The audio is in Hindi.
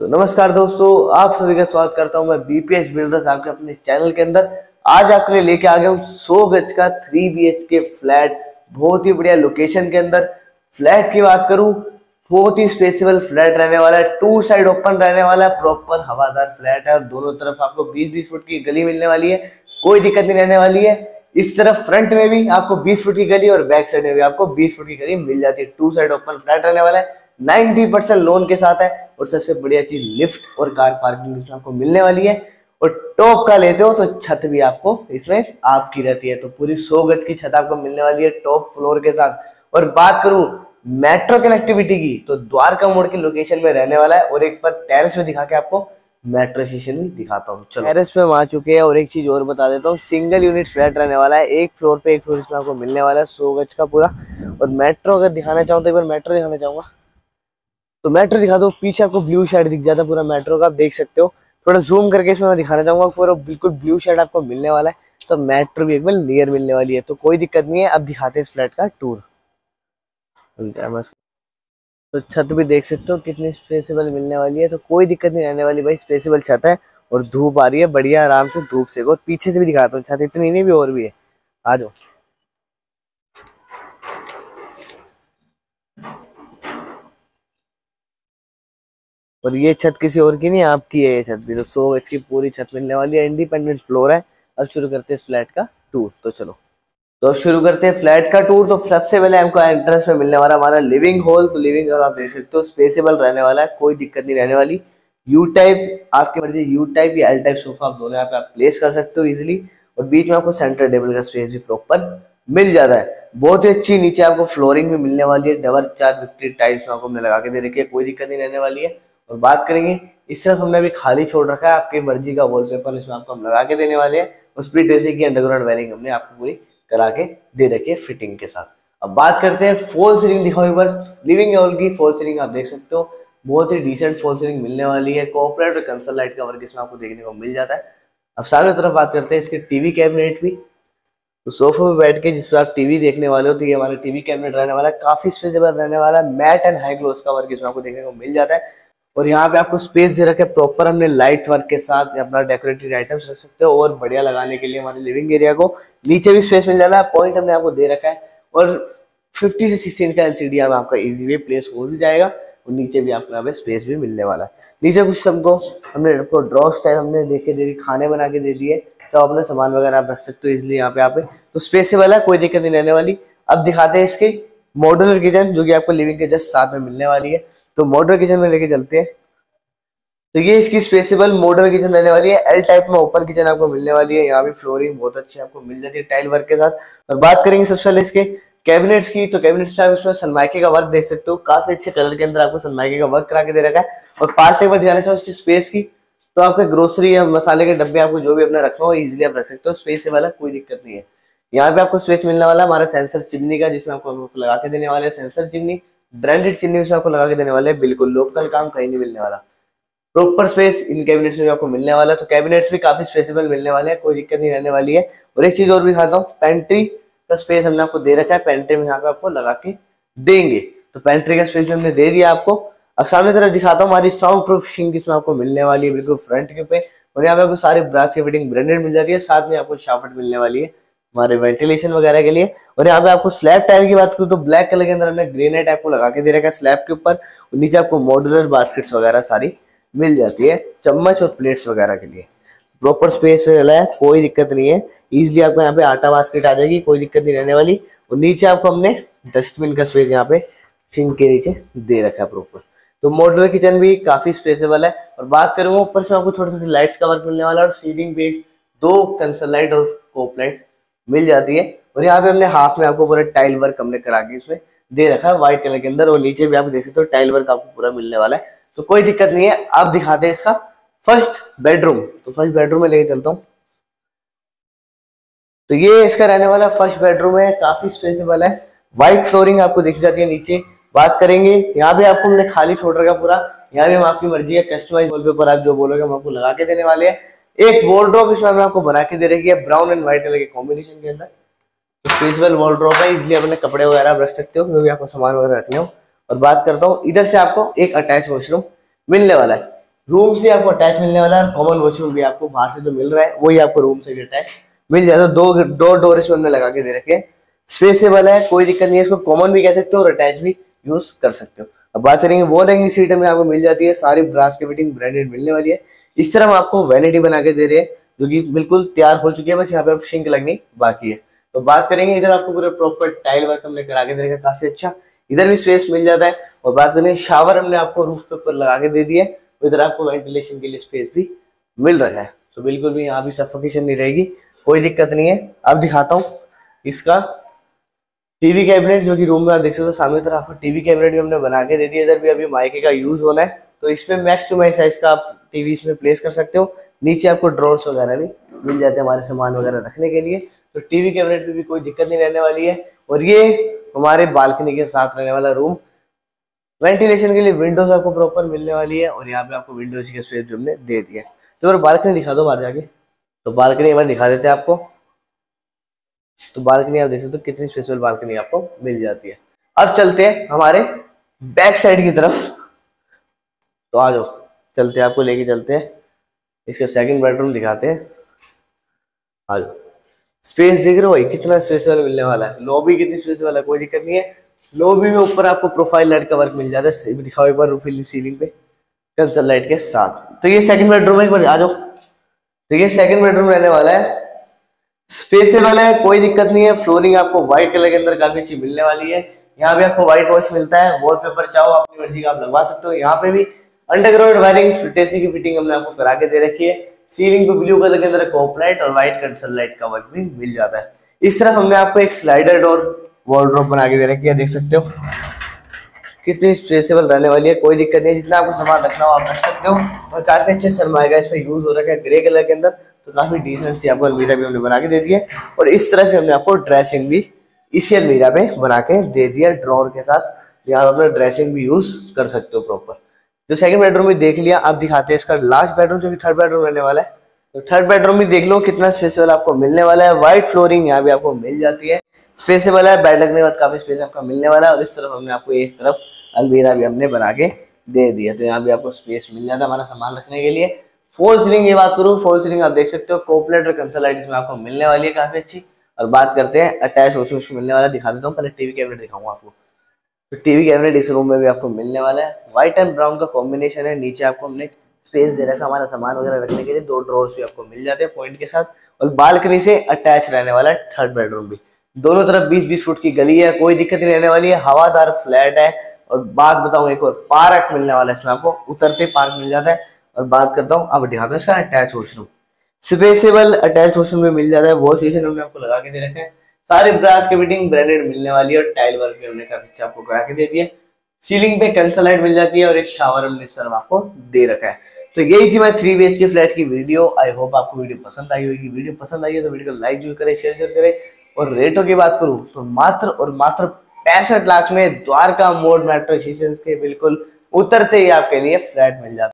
तो नमस्कार दोस्तों, आप सभी का स्वागत करता हूँ मैं बीपीएच बिल्डर्स आपके अपने चैनल के अंदर। आज आपके लिए लेके आ गया हूँ 100 गज का 3 बीएचके फ्लैट, बहुत ही बढ़िया लोकेशन के अंदर। फ्लैट की बात करूँ, बहुत ही स्पेसिबल फ्लैट रहने वाला है टू साइड ओपन रहने वाला है प्रॉपर हवादार फ्लैट है और दोनों तरफ़ आपको 20-20 फुट की गली मिलने वाली है, कोई दिक्कत नहीं रहने वाली है। इस तरफ़ फ्रंट में भी आपको 20 फुट की गली और बैक साइड में भी आपको 20 फुट की गली मिल जाती है। टू साइड ओपन फ्लैट रहने वाला है। 90 परसेंट लोन के साथ है और सबसे बढ़िया चीज़ लिफ्ट और कार पार्किंग आपको मिलने वाली है। और टॉप का लेते हो तो छत भी आपको इसमें आपकी रहती है। तो पूरी सौ गज की छत आपको मिलने वाली है टॉप फ्लोर के साथ। और बात करूँ मेट्रो कनेक्टिविटी की तो द्वारका मोड़ की लोकेशन में रहने वाला है। और एक बार टेरेस में दिखा के आपको मेट्रो स्टेशन भी दिखाता हूँ। टेरेस हम आ चुके हैं और एक चीज़ और बता देता हूँ, सिंगल यूनिट फ्लैट रहने वाला है। एक फ्लोर पे, एक फ्लोर इसमें आपको मिलने वाला है सौ गज का पूरा। और मेट्रो अगर दिखाना चाहूँ तो एक बार मेट्रो दिखाना चाहूँगा। तो मेट्रो दिखा दो, पीछे आपको ब्लू शेड दिख जाता है पूरा मेट्रो का, आप देख सकते हो। थोड़ा जूम करके इसमें मैं दिखाना चाहूँगा पूरा बिल्कुल ब्लू शेड आपको मिलने वाला है तो मेट्रो भी एक बार नियर मिलने वाली है। तो कोई दिक्कत नहीं है, अब दिखाते हैं इस फ्लैट का टूर तो छत भी देख सकते हो, कितनी स्पेसिबल मिलने वाली है। तो कोई दिक्कत नहीं रहने वाली भाई स्पेसिबल छत है और धूप आ रही है, बढ़िया आराम से धूप से। पीछे से भी दिखाता हूँ, छत इतनी नहीं भी, और भी है। आ जाओ। और ये छत किसी और की नहीं, आपकी है ये छत भी। तो सौ गज की पूरी छत मिलने वाली है इंडिपेंडेंट फ्लोर है। अब शुरू करते हैं फ्लैट का टूर तो चलो। तो अब शुरू करते हैं फ्लैट का टूर तो सबसे पहले हमको एंट्रेंस में मिलने वाला हमारा लिविंग हॉल तो लिविंग हॉल आप देख सकते हो स्पेसेबल रहने वाला है, कोई दिक्कत नहीं रहने वाली। यू टाइप आपकी मर्ज़ी यू टाइप या एल टाइप सोफा आप दोनों यहाँ पे आप प्लेस कर सकते हो इजिली और बीच में आपको सेंटर टेबल का स्पेस भी प्रॉपर मिल जाता है। बहुत ही अच्छी नीचे आपको फ्लोरिंग भी मिलने वाली है डबल चार फिफ्टी टाइल्स आपको लगा के दे रखी है, कोई दिक्कत नहीं रहने वाली है। और बात करेंगे, इस तरफ़ हमने अभी खाली छोड़ रखा है, आपकी मर्ज़ी का वॉलपेपर इसमें आपको हम लगा के देने वाले हैं। और स्प्लिट एसी की अंडरग्राउंड वायरिंग हमने आपको पूरी करा के दे रखी है फिटिंग के साथ। अब बात करते हैं फॉल सीलिंग दिखाओ बस लिविंग हॉल की फॉल सीलिंग आप देख सकते हो। बहुत ही डिसेंट फॉल सीलिंग मिलने वाली है। कॉपरेट और कंसल लाइट का वर्क इसमें आपको देखने को मिल जाता है। अब सामने तरफ़ बात करते हैं इसके टीवी कैबिनेट भी तो सोफे पे बैठ के जिसपे आप टीवी देखने वाले हो तो ये हमारा टीवी कैबिनेट रहने वाला है। काफ़ी स्पेसेबल रहने वाला है। मैट एंड हाई ग्लोस का वर्क इसमें आपको देखने को मिल जाता है। और यहाँ पे आपको स्पेस दे रखे प्रॉपर हमने लाइट वर्क के साथ अपना डेकोरेटिव आइटम्स रख सकते हो और बढ़िया लगाने के लिए हमारे लिविंग एरिया को नीचे भी स्पेस मिल जाता है। पॉइंट हमने आपको दे रखा है और 50 से 16 इंच का एलसीडी में आपका इजी वे प्लेस हो भी जाएगा और नीचे भी आपको यहाँ पे स्पेस भी मिलने वाला है। नीचे कुछ हमको, हमने आपको ड्रॉ स्टाइल हमने देखे, दे दी, खाने बना के दे दिए तो अपने सामान वगैरह आप रख सकते हो इजिली यहाँ पे यहाँ पे। तो स्पेसेबल है, कोई दिक्कत नहीं रहने वाली। अब दिखाते हैं इसकी मॉडुलर किचन जो कि आपको लिविंग के जस्ट साथ में मिलने वाली है। तो मॉडुलर किचन में लेके चलते हैं। तो ये इसकी स्पेसिबल मॉडल किचन रहने वाली है। एल टाइप में ओपन किचन आपको मिलने वाली है। यहाँ भी फ्लोरिंग बहुत अच्छी आपको मिल जाती है टाइल वर्क के साथ। और बात करेंगे सबसे पहले इसके कैबिनेट्स की। तो कैबिनेट्स में आप इसमें सनमाइके का वर्क देख सकते हो। काफ़ी अच्छे कलर के अंदर आपको सनमाइके का वर्क करा के दे रखा है। और पास एक बार ध्यान चाहो इसकी स्पेस की। तो आपके ग्रोसरी या मसाले के डब्बे आपको जो भी अपना रखना हो इजिली आप रख सकते हो। स्पेस से वाला कोई दिक्कत नहीं है। यहाँ पे आपको स्पेस मिलने वाला हमारा सेंसर चिमनी का, जिसमें आपको लगा के देने वाले सेंसर चिमनी ब्रांडेड उसमें आपको लगा के देने वाले बिल्कुल लोकल काम कहीं नहीं मिलने वाला। प्रॉपर स्पेस इन कैबिनेट्स में आपको मिलने वाला तो कैबिनेट्स भी काफ़ी स्पेसिबल मिलने वाले हैं, कोई दिक्कत नहीं रहने वाली है। और एक चीज़ और भी दिखाता हूँ पेंट्री का स्पेस हमने आपको दे रखा है पेंट्री में यहाँ पे आपको लगा के देंगे। तो पेंट्री का स्पेस हमने दे दिया आपको। अब सामने तरफ़ दिखाता हूँ, हमारी साउंड प्रूफ शिंक इसमें आपको मिलने वाली है, बिल्कुल फ्रंट के पे। और यहाँ पे आपको सारी ब्रास की फिटिंग ब्रांडेड मिल जाती है, साथ में आपको शाफट मिलने वाली है। हमारे वेंटिलेशन वगैरह के लिए। और यहाँ पे आपको स्लैब टाइल की बात करूँ तो ब्लैक कलर के अंदर हमने ग्रेनाइट आपको लगा के दे रखा है स्लैब के ऊपर। नीचे आपको मॉडुलर बास्केट्स वगैरह सारी मिल जाती है। चम्मच और प्लेट्स वगैरह के लिए। प्रॉपर स्पेस है कोई दिक्कत नहीं है। इजिली आपको यहाँ पे आटा बास्केट आ जाएगी, कोई दिक्कत नहीं रहने वाली। और नीचे आपको हमने डस्टबिन का स्पेस यहाँ पे सिंक के नीचे दे रखा है प्रॉपर तो मॉडुलर किचन भी काफ़ी स्पेसेबल है। और बात करूँगा ऊपर से आपको छोटे छोटे लाइट्स का वर्क मिलने वाला है। और सीलिंग पे दो कंसल लाइट और कोप लाइट मिल जाती है। और यहाँ पे हमने हाफ़ में आपको पूरा टाइल वर्क हमने करा के इसमें दे रखा है व्हाइट कलर के अंदर। और नीचे भी आप देख सकते हो टाइल वर्क आपको पूरा मिलने वाला है। तो कोई दिक्कत नहीं है, आप दिखाते हैं इसका फ़र्स्ट बेडरूम तो फ़र्स्ट बेडरूम में लेके चलता हूँ। तो ये इसका रहने वाला फ़र्स्ट बेडरूम है, काफ़ी स्पेसेबल है। व्हाइट फ्लोरिंग आपको दिख जाती है नीचे। बात करेंगे, यहाँ भी आपको हमने खाली छोड़ रखा पूरा। यहाँ भी हम आपकी मर्ज़ी है कस्टमाइज वॉलपेपर आप जो बोलोगे हम आपको लगा के देने वाले हैं। एक वॉलड्रॉप इसमें हमने आपको बना के दे रखी है ब्राउन एंड व्हाइट कलर के कॉम्बिनेशन के अंदर। तो स्पेशल वॉलड्रॉप है, इसलिए अपने कपड़े वगैरह रख सकते हो भी आपको सामान वगैरह रखने हो। और बात करता हूँ, इधर से आपको एक अटैच वॉशरूम मिलने वाला है। रूम से आपको अटैच मिलने वाला है कॉमन वॉशरूम भी आपको बाहर से जो मिल रहा है, वही आपको रूम से भी अटैच मिल जाएगा तो दो दो डोर इसमें हमने लगा के दे रखे स्पेसेबल है, कोई दिक्कत नहीं है, इसको कॉमन भी कह सकते हो और अटैच भी यूज़ कर सकते हो। अब बात करेंगे, वो लेंगे सीट में आपको मिल जाती है, सारी ब्रास के फिटिंग ब्रांडेड मिलने वाली है। इस तरह हम आपको वैनिटी बना के दे रहे हैं, जो कि बिल्कुल तैयार हो चुकी है, बस यहाँ पे अब शिंक लगनी बाकी है। तो बात करेंगे इधर आपको पूरा प्रॉपर टाइल वर्क हमने करा के देगा काफ़ी अच्छा। इधर भी स्पेस मिल जाता है, और बात करें शावर हमने आपको रूफ के ऊपर लगा के दे दिया है तो इधर आपको वेंटिलेशन के लिए स्पेस भी मिल रहा है। तो बिल्कुल भी यहाँ भी सफोकेशन नहीं रहेगी, कोई दिक्कत नहीं है। अब दिखाता हूँ इसका टीवी कैबिनेट जो कि रूम में आप देख सकते हो, सामने तरफ़ आपको टीवी कैबिनेट भी हमने बना के दे दिया इधर भी अभी माइके का यूज़ होना है तो इसमें मैक्स टू मैक्स साइज़ का आप टीवी इसमें प्लेस कर सकते हो। नीचे आपको ड्रॉर्स वगैरह भी मिल जाते हैं हमारे सामान वगैरह रखने के लिए। तो टीवी कैबिनेट में भी कोई दिक्कत नहीं रहने वाली है। और ये हमारे बालकनी के साथ रहने वाला रूम वेंटिलेशन के लिए विंडोज़ आपको प्रॉपर मिलने वाली है और यहाँ पे आपको विंडोज़ की स्पेस भी हमने दे दिया तो अगर बालकनी दिखा दो बाहर जाके। तो बालकनी बार दिखा देते हैं आपको। तो बालकनी आप देख सकते हो कितनी स्पेशल बालकनी आपको मिल जाती है। अब चलते हैं हमारे बैक साइड की तरफ़। तो आ जाओ। चलते हैं, आपको लेके चलते हैं। इसका सेकंड बेडरूम दिखाते हैं। जाओ स्पेस देख रहे हो भाई, कितना स्पेस वाला मिलने वाला है। लॉबी कितनी स्पेस वाला है कोई दिक्कत नहीं है। लॉबी में ऊपर आपको प्रोफ़ाइल लाइट का वर्क मिल जाता है। दिखाओ एक बार रूफिल सीलिंग पे। कंसल लाइट के साथ। तो ये सेकंड बेडरूम है, एक बार आ जाओ तो ये सेकंड बेडरूम रहने वाला है। स्पेस वाला है, कोई दिक्कत नहीं है। फ्लोरिंग आपको व्हाइट कलर के अंदर काफ़ी अच्छी मिलने वाली है। यहाँ पे आपको व्हाइट वॉश मिलता है। वॉलपेपर चाहो, अपनी मर्ज़ी का आप लगवा सकते हो। यहाँ पे भी अंडरग्राउंड वायरिंग टेसी की फिटिंग हमने आपको करा के दे रखी है। सीलिंग पे ब्लू कलर के अंदर कॉप लाइट और व्हाइट कंसल लाइट का वर्क भी मिल जाता है। इस तरह हमने आपको एक स्लाइडर डोर वॉलड्रॉप बना के दे रखी है देख सकते हो। कितनी स्पेसेबल रहने वाली है, कोई दिक्कत नहीं। जितना आपको सामान रखना हो, आप रख सकते हो। और काफ़ी अच्छे सरमाएगा इसमें यूज़ हो रखा है ग्रे कलर के अंदर। तो काफ़ी डिसेंट सी आपको अलमीरा भी हमने बना के दे दी है। और इस तरह से हमने आपको ड्रेसिंग भी इसी अलमीरा पे बना के दे दिया ड्रॉर के साथ। यहाँ अपना ड्रेसिंग भी यूज़ कर सकते हो प्रॉपर जो सेकंड बेडरूम भी देख लिया अब दिखाते हैं इसका लास्ट बेडरूम जो कि थर्ड बेडरूम रहने वाला है। तो थर्ड बेडरूम भी देख लो कितना स्पेसेबल आपको मिलने वाला है। व्हाइट फ्लोरिंग यहाँ भी आपको मिल जाती है। स्पेसेबल है बेड लगने के बाद काफ़ी स्पेस आपका मिलने वाला है। और इस तरफ़ हमने आपको एक तरफ़ अलमीरा भी हमने बना के दे दिया। तो यहाँ भी आपको स्पेस मिल जाता है हमारा सामान रखने के लिए। फोर सीलिंग की बात करूँ फोर सीलिंग आप देख सकते हो कोपलेट और कंसल लाइट इसमें आपको मिलने वाली है काफ़ी अच्छी। और बात करते हैं अटैच वॉशिंग मिलने वाला दिखा देता हूँ। पहले टीवी कैबिनेट दिखाऊँगा आपको। तो टीवी कैबिनेट इस रूम में भी आपको मिलने वाला है। व्हाइट एंड ब्राउन का कॉम्बिनेशन है। नीचे आपको हमने स्पेस दे रखा हमारा सामान वगैरह रखने के लिए। दो ड्रॉर्स भी आपको मिल जाते हैं पॉइंट के साथ। और बालकनी से अटैच रहने वाला है थर्ड बेडरूम भी। दोनों तरफ़ बीस बीस फुट की गली है, कोई दिक्कत नहीं रहने वाली है। हवादार फ्लैट है। और बात बताऊँ एक और, पार्क मिलने वाला है इसमें आपको। उतरते पार्क मिल जाता है। और बात करता हूँ, अब दिखाता हूँ इसका attach washroom spacious attach washroom में मिल जाता है। वॉश स्टेशन हमने आपको लगा के दे रखे हैं। सारे ब्रास के फिटिंग ब्रांडेड मिलने वाली है और टाइल वर्क भी हमने काफ़ी अच्छा आपको करा के दे दिया। सीलिंग पे कंसल लाइट मिल जाती है और एक शावर हमने तरफ़ आपको दे रखा है। तो यही थी मैं थ्री बी के फ्लैट की वीडियो आई होप आपको वीडियो पसंद आई होगी। वीडियो पसंद आई है तो वीडियो को लाइक ज़रूर करें शेयर ज़रूर करें। और रेटों की बात करूँ तो मात्र और मात्र पैंसठ लाख में द्वारका मोड मेट्रो स्टेशन के बिल्कुल उतरते ही आपके लिए फ्लैट मिल जाता